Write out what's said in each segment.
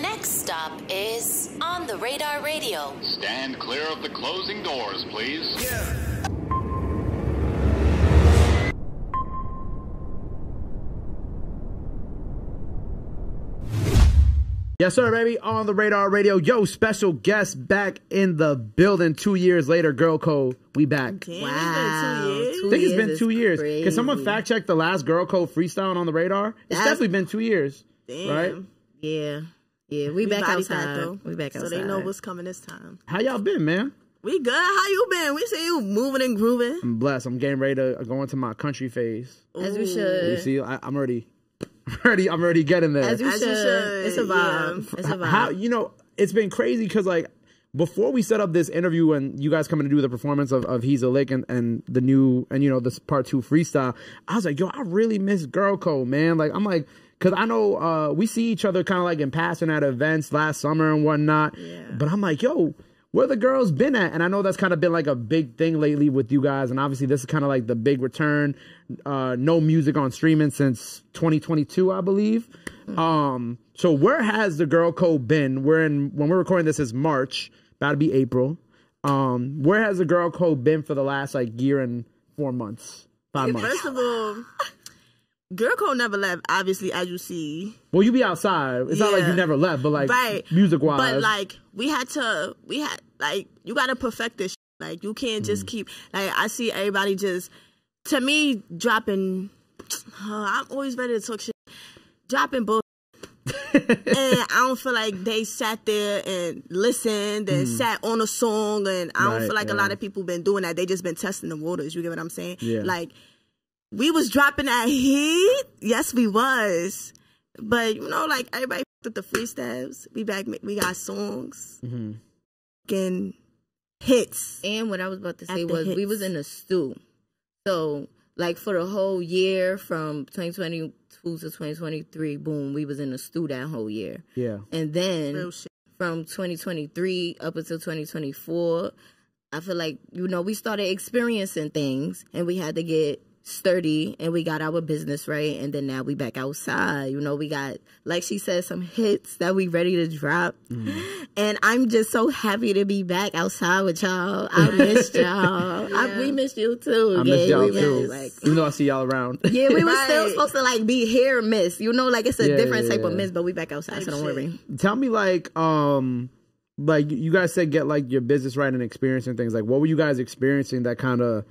next stop is On the Radar Radio. Stand clear of the closing doors, please. Yes, sir, baby. On the radar radio. Yo, special guest back in the building two years later. Girll Codee, we back. Damn, Wow. it's two years. I think it's been two years. crazy. Can someone fact check the last Girll Codee freestyle on the radar? It's That's- definitely been two years. Damn. Right? Yeah. Yeah, we, We back body outside. that, though. We back outside. So they know what's coming this time. How y'all been, man? We good. How you been? We see you moving and grooving. I'm blessed. I'm getting ready to go into my country phase. as we should. You see, I, I'm already, I'm already, I'm already getting there. As you As you should. should, It's a vibe. It's a vibe. How you know it's been crazy because like before we set up this interview and you guys coming to do the performance of, of He's a Lick and, and the new and you know this part two freestyle, I was like, yo, I really miss Girll Codee, man. Like I'm like, cause I know uh, we see each other kind of like in passing at events last summer and whatnot. Yeah. But I'm like, yo, where the girls been at? And I know that's kind of been like a big thing lately with you guys. And obviously this is kind of like the big return. Uh, no music on streaming since 2022, I believe. Um, so where has the Girll Codee been? We're in when we're recording this is March, about to be April. Um, where has the Girll Codee been for the last like year and four months, five months? First of all, Girl Code never left, obviously, as you see. Well, you be outside. It's not like you never left, but like right. music wise. But like, we had to, we had, like, you gotta perfect this. shit. Like, you can't Mm. just keep, like, I see everybody just, to me, dropping, uh, I'm always ready to talk shit. Dropping bull. and I don't feel like they sat there and listened and sat on a song and I don't Mm. Right, feel like a lot of people been doing that. They just been testing the waters. You get what I'm saying? Yeah. Like we was dropping that heat. Yes, we was. But you know, like everybody with the freestyles. We back. We got songs. Mm-hmm. Getting hits. And what I was about to say After was we was in a stew. So like for the whole year from 2022 to 2023, boom, we was in a stew that whole year. yeah. And then from 2023 up until 2024, I feel like, you know, we started experiencing things and we had to get sturdy and we got our business right. And then now we back outside. You know, we got, like she said, some hits that we ready to drop. And I'm just so happy to be back outside with y'all. I missed y'all. I, we missed you too. I miss y'all We too. Like, Even though I see y'all around. yeah, we were still supposed to like be here miss. You know, like it's a Yeah, different yeah, type of miss, but we back outside, so Type don't shit. worry. Tell me like um like you guys said get like your business right and experiencing things. Like what were you guys experiencing that kind of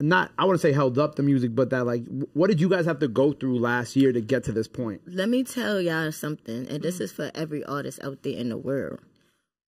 not I wouldn't say held up the music, but that like what did you guys have to go through last year to get to this point? Let me tell y'all something, and this mm-hmm. is for every artist out there in the world.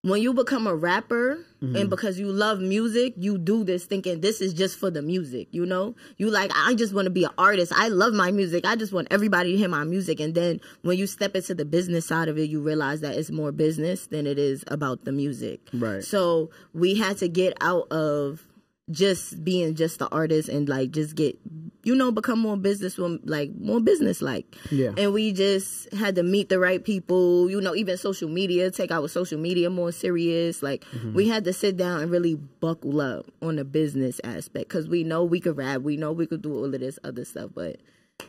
When you become a rapper, and mm-hmm. because you love music, you do this thinking this is just for the music, you know? You like, I just want to be an artist. I love my music. I just want everybody to hear my music. And then when you step into the business side of it, you realize that it's more business than it is about the music. Right. So we had to get out of just being just the artist and like just get you know become more business like more business like Yeah. and we just had to meet the right people you know even social media take our social media more serious. Like mm-hmm. we had to sit down and really buckle up on the business aspect because we know we could rap we know we could do all of this other stuff but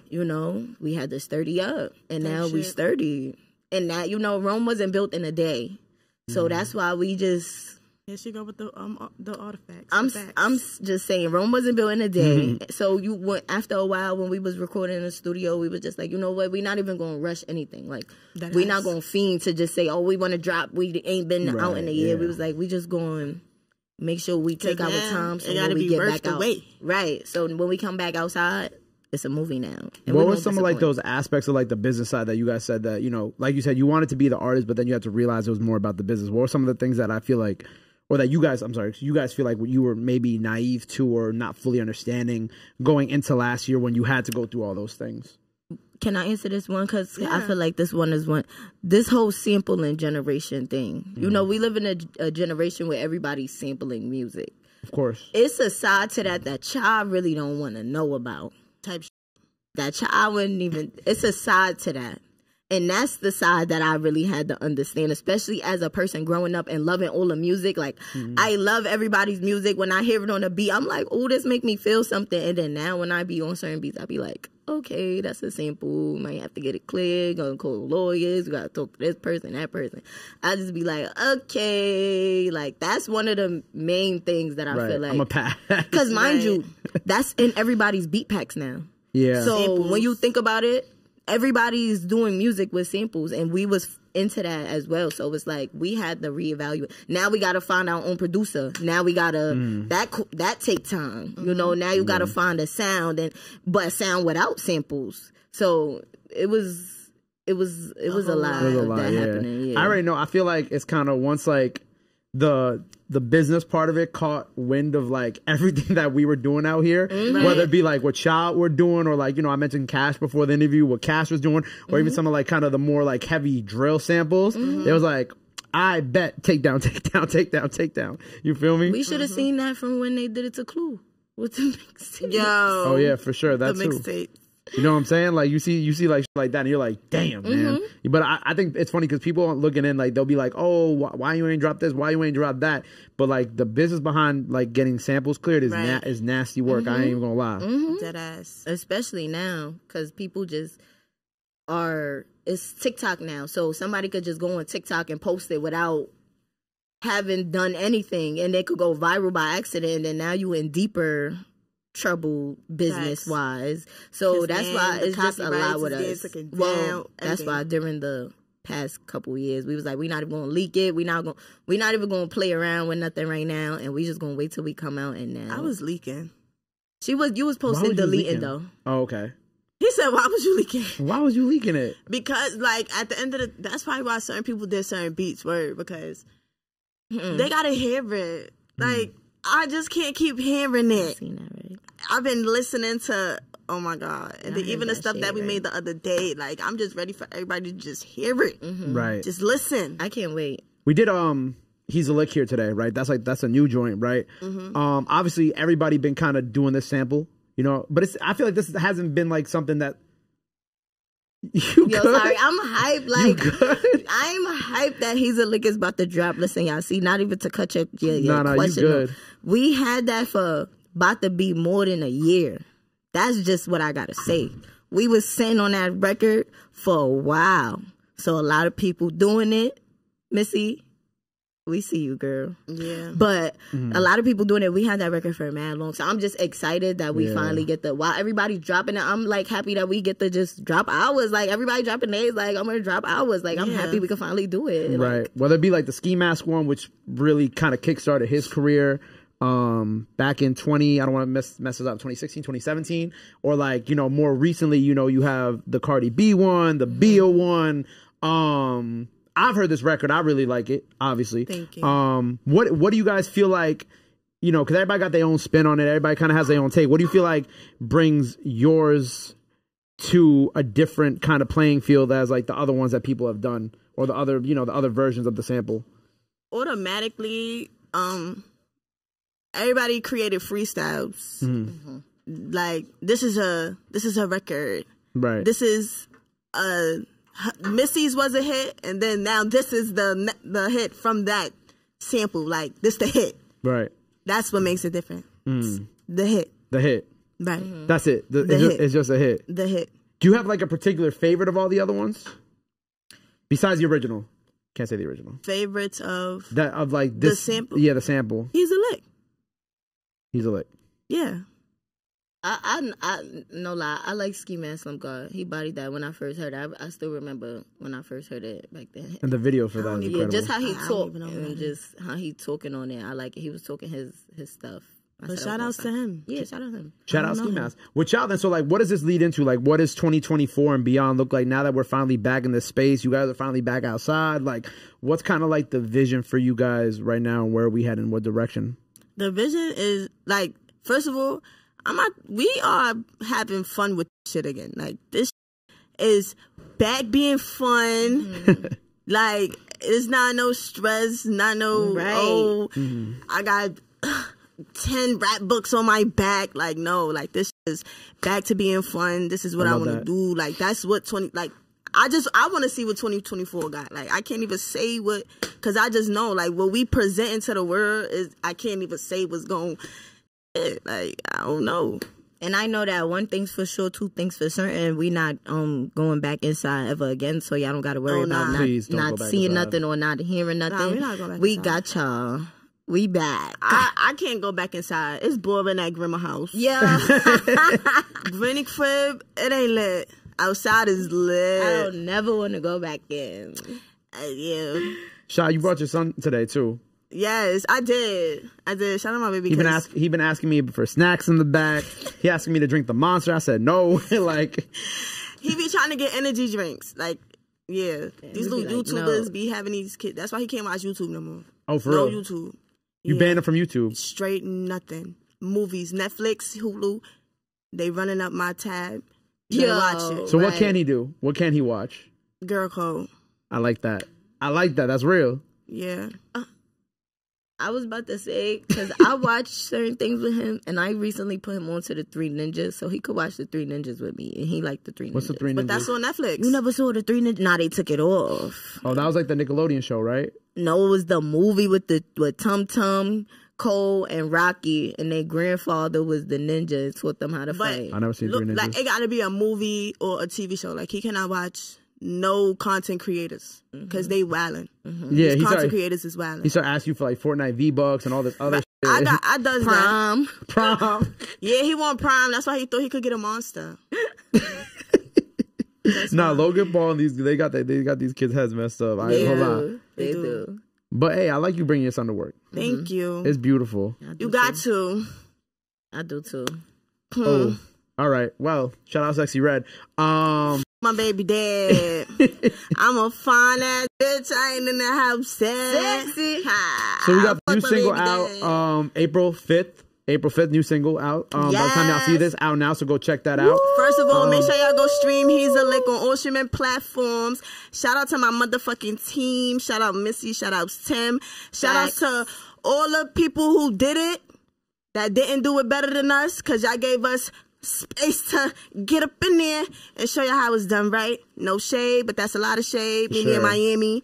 you know we had to sturdy up. And now we shit. sturdy. And that you know rome wasn't built in a day. So mm-hmm. that's why we just Here she go with the um ar- the artifacts. I'm the facts. I'm just saying Rome wasn't built in a day. So you went after a while when we was recording in the studio, we was just like, you know what, we're not even gonna rush anything. Like That we're is. not gonna fiend to just say, oh, we want to drop. We ain't been out in a year. We was like, we just going make sure we take our time. So it when gotta we be get worth back the out, wait. right? So when we come back outside, it's a movie now. And what were some of like those aspects of like the business side that you guys said that, you know, like you said you wanted to be the artist, but then you had to realize it was more about the business. What were some of the things that I feel like or that you guys I'm sorry, you guys feel like you were maybe naive to or not fully understanding going into last year when you had to go through all those things? Can I answer this one? Because I feel like this one is one. This whole sampling generation thing. You know, mm-hmm. we live in a, a generation where everybody's sampling music. Of course. It's a side to that that y'all really don't want to know about. type. Shit. That y'all wouldn't even. It's a side to that And that's the side that I really had to understand, especially as a person growing up and loving all the music. Like mm-hmm. I love everybody's music. When I hear it on a beat, I'm like, oh, this make me feel something. And then now when I be on certain beats, I be like, okay, that's a sample. Might have to get it clear. Gonna call lawyers. We gotta talk to this person, that person. I just be like, okay, like that's one of the main things that I Right. feel like. I'm a pass. Because mind Right. you, that's in everybody's beat packs now. yeah. So Samples. when you think about it, everybody's doing music with samples, and we was into that as well. So it's like we had to reevaluate. Now we got to find our own producer. Now we gotta mm. that co- that take time. You know. Mm-hmm. Now you got to mm. find a sound and but a sound without samples. So it was it was it was a, lot, lot. A lot, that yeah. happening. Yeah. I already know. I feel like it's kind of once like the the business part of it caught wind of like everything that we were doing out here, Mm-hmm. whether it be like what Child were doing, or like you know I mentioned Cash before the interview, what Cash was doing, or Mm-hmm. even some of like kind of the more like heavy drill samples. It was like. I bet take down, take down, take down, take down. You feel me? we should have seen that from when they did it to Clue with the mixtape. Yo. oh yeah, for sure. The That's who. mixtape. You know what I'm saying? Like you see, you see like shit like that, and you're like, damn, man. Mm-hmm. But I, I think it's funny because people aren't looking in, like they'll be like, oh, why, why you ain't drop this? Why you ain't drop that? But like the business behind like getting samples cleared is Right. na- is nasty work. I ain't even gonna lie. Mm-hmm. Dead ass. especially now because people just are it's tiktok now so somebody could just go on tiktok and post it without having done anything and they could go viral by accident and then now you in deeper trouble business Facts. wise So that's then why the it's just a lot with us taken well down, that's why during the past couple years we was like we not even gonna leak it we not gonna we not even gonna play around with nothing right now and we just gonna wait till we come out and now I was leaking. she was you was Why posting was you deleting though Oh, okay. He said, "Why was you leaking?" Why was you leaking it? Because, like, at the end of the, that's probably why certain people did certain beats. Word because they gotta hear it. Like, mm. I just can't keep hearing it. Seen that right I've been listening to. Oh my god! And then heard even the stuff that we right. made the other day, like I'm just ready for everybody to just hear it, Right. just listen. I can't wait. We did um he's a lick here today, right? That's like that's a new joint, right? Mm-hmm. Um obviously everybody been kind of doing this sample, you know, but it's I feel like this hasn't been like something that you Yo, good? sorry, I'm hyped. Like. I'm hyped that he's a lick is about to drop. Listen, y'all see, not even to cut your, your, your Nah, nah, you question. good. We had that for about to be more than a year. That's just what I gotta say. We was sitting on that record for a while. So a lot of people doing it. Missy, we see you, girl. Yeah. But Mm-hmm. a lot of people doing it. We had that record for a mad long. So I'm just excited that we Yeah. finally get the while everybody's dropping it. I'm like happy that we get to just drop ours. Like everybody dropping theirs. Like I'm gonna drop ours. Like I'm Yeah. happy we can finally do it. Like, Right. Whether it be like the ski mask one, which really kind of kickstarted his career um back in 20 i don't want to mess mess it up 2016 2017 or like you know more recently you know you have the cardi b one the Bia one. Um i've heard this record. I really like it obviously. Thank you. um what what do you guys feel like you know because everybody got their own spin on it. Everybody kind of has their own take. What do you feel like brings yours to a different kind of playing field as like the other ones that people have done or the other you know the other versions of the sample? Automatically um everybody created freestyles. Mm-hmm. like this is a this is a record. Right. This is a missy's was a hit and then now this is the the hit from that sample. Like this the hit. Right. That's what makes it different. Mm. the hit. The hit. Right. That's it. The, The it's, just, hit. it's just a hit. The hit. Do you have like a particular favorite of all the other ones? Besides the original. Can't say the original. Favorites of that of like this the sample? yeah the sample. He's a lick he's a lick yeah I, I, I, no lie. I like Ski Mask Slump God. He bodied that when I first heard it. I, I still remember when I first heard it back then. and the video for that don't even- Yeah, incredible just how he talked even know and just how he talking on it. I like it. He was talking his his stuff. I but shout okay, outs to him Yeah, shout out to him. Shout out don't Ski know. Mask. With y'all then, so like, what does this lead into? Like, what does 2024 and beyond look like now that we're finally back in this space? You guys are finally back outside. Like, what's kind of like the vision for you guys right now and where are we heading? What direction? The vision is like first of all i'm not we are having fun with shit again. Like this is back being fun. Mm-hmm. Like it's not no stress not no Right. oh mm-hmm. i got 10 rap books on my back. Like no like this is back to being fun. This is what I i, want to do. Like that's what 20 like I just I want to see what 2024 got. Like I can't even say what because I just know like what we presenting to the world is I can't even say what's going. Like I don't know. And I know that one thing's for sure, two things for certain. We not um going back inside ever again, so y'all don't got to worry Oh, about nah. not, Please don't not go back seeing inside. nothing or not hearing nothing. Nah, we not going back we got y'all. We back. I, I can't go back inside. It's boring at grandma house. yeah, Granny crib, it ain't lit. Outside is I lit. don't never want to go back in. Uh, yeah. Shy, you brought your son today too. Yes, I did. I did. Shout out my baby. He been 'cause ask, he been asking me for snacks in the back. He asking me to drink the monster. I said no. like he be trying to get energy drinks. Like, yeah, these little be like, YouTubers no. be having these kids. That's why he can't watch YouTube no more. oh for no real. YouTube. You Yeah. banned him from YouTube. Straight nothing. Movies, Netflix, Hulu. They running up my tab. You Yo. gotta watch So what Right. can he do? What can he watch? Girll Codee. I like that. I like that. That's real. Yeah. Uh, I was about to say because I watched certain things with him, and I recently put him onto the Three Ninjas, so he could watch the Three Ninjas with me, and he liked the Three Ninjas. What's the three Ninjas? But that's on Netflix. You never saw the Three Ninjas? Nah, they took it off. oh, that was like the Nickelodeon show, right? No, it was the movie with the with Tum Tum, Colt, and Rocky, and their grandfather was the ninja and taught them how to But fight. I never seen look, Three Ninjas. like it gotta be a movie or a TV show. Like he cannot watch no content creators because they wildin'. Mm-hmm. yeah, These he content started, creators is he wildin'. started asking you for like Fortnite V Bucks and all this other I got, I does that. Prom. prom. Yeah, he want prime. That's why he thought he could get a monster. nah, Logan Paul and these they got they, they got these kids' heads messed up. I They ain't gonna lie. do. They do. Do. But hey, I like you bringing your son to work. Thank you. It's beautiful. You got too. to. I do too. Oh, all right. Well, shout out Sexyy Red. Um, My baby dad. I'm a fine ass bitch. I ain't in the house. Sexy. Ha. so we got the new single out dad. um April fifth. April fifth, new single out. Um, by the time y'all see this, out now. So go check that out. First of all, Um, make sure y'all go stream He's a Lick on all streaming platforms. Shout out to my motherfucking team. Shout out Missy. Shout out Tim. Shout out to all the people who did it that didn't do it better than us because y'all gave us space to get up in there and show y'all how it's done right. No shade, but that's a lot of shade. Me Sure. in Miami. You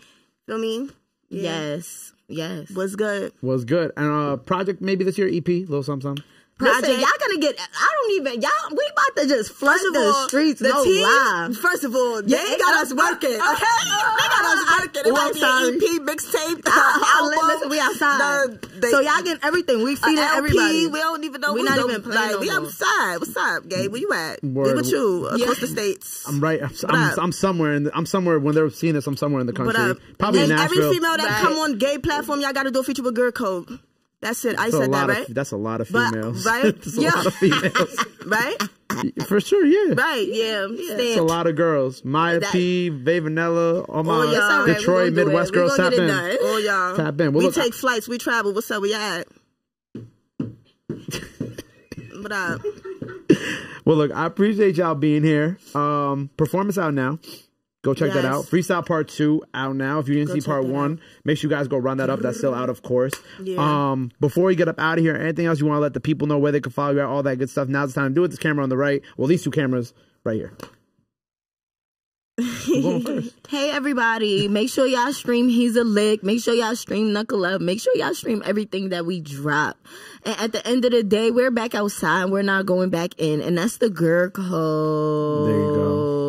feel me? Yes. Yes. What's good? Was good. And uh, project maybe this year EP, little something. something. Project, Listen. y'all gonna get. I don't even. Y'all, we about to just flood First of the all, streets. the no team, lie. First of all, Yeah, they got us working. Okay, they got us working. It Oh, might I'm be sorry. an EP mixtape. I, I, album, listen, we outside. the- they- so y'all getting everything. We a feeding LP, everybody. We don't even know. We who's not even playing like, no We outside. What's up, Gabe? Where you at? Word. We with you across Yeah. the states. I'm right. I'm. I'm, I'm somewhere in. The, I'm somewhere when they're seeing this. I'm somewhere in the country. Uh, Probably in Nashville. every female that come on Gabe platform, y'all got to do a feature with Girll Codee. That's it. I That's said that right. Of, that's a lot of But- females. right? that's a Yeah. lot of females. right. For sure, yeah. Right. Yeah. It's a lot of girls. Maya That- P, Vay Vanilla, all my Oh, yeah. It's all right. Detroit, Midwest girls tap in. Oh y'all. Tap in. Well, we look, take flights. We travel. What's up? We at? What up? Well, look, I appreciate y'all being here. Um, performance out now. Go check that out. Freestyle Part Two out now. If you didn't Go see Part One, make sure you guys go run that up. That's still out, of course. Yeah. Um, before we get up out of here, anything else you want to let the people know where they can follow you at, all that good stuff. Now's the time to do it. This camera on the right. Well, these two cameras right here. I'm going first. Hey everybody, make sure y'all stream He's a Lick. Make sure y'all stream Knuckle Up. Make sure y'all stream everything that we drop. And at the end of the day, we're back outside. We're not going back in. And that's the girl code. There you go.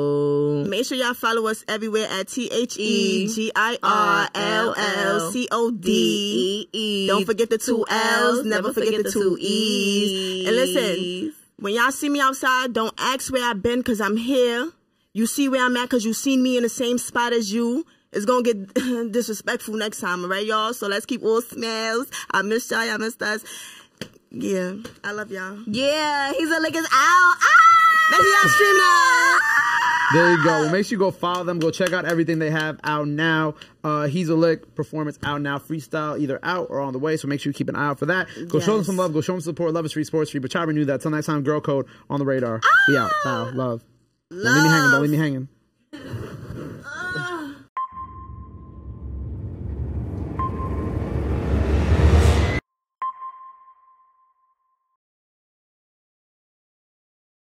Make sure y'all follow us everywhere at T H E G I R L L C O D. D-E-E. Don't forget the two L's. Never forget the two E's. And listen, when y'all see me outside, don't ask where I've been because I'm here. You see where I'm at because you seen me in the same spot as you. It's gonna get disrespectful next time, all right, y'all? So let's keep all smells. I miss y'all, y'all missed us. Yeah, I love y'all. Yeah, He's a Lick is out. Ah! Make sure y'all stream that. There you go. Well, make sure you go follow them. Go check out everything they have out now. Uh, He's a lick performance out now. Freestyle either out or on the way. So make sure you keep an eye out for that. Go show them some love. Go show them support. Love is free, sports free. But try renew that. Till next time, Girll Codee on the radar. We out. Wow, love. Don't leave me hanging. Don't leave me hanging.